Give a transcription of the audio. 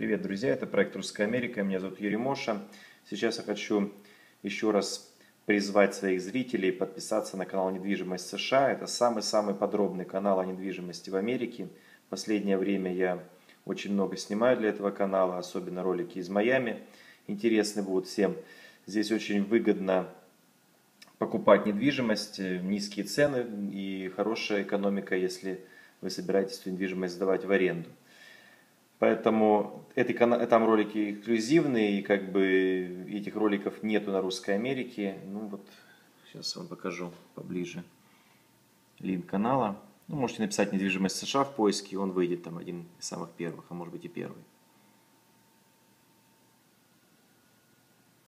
Привет, друзья! Это проект «Русская Америка». Меня зовут Юрий Моша. Сейчас я хочу еще раз призвать своих зрителей подписаться на канал «Недвижимость США». Это самый-самый подробный канал о недвижимости в Америке. В последнее время я очень много снимаю для этого канала, особенно ролики из Майами. Интересны будут всем. Здесь очень выгодно покупать недвижимость, низкие цены и хорошая экономика, если вы собираетесь эту недвижимость сдавать в аренду. Поэтому эти, там ролики эксклюзивные, и как бы этих роликов нету на Русской Америке. Ну вот, сейчас вам покажу поближе линк канала. Ну, можете написать «Недвижимость США» в поиске, он выйдет там один из самых первых, а может быть и первый.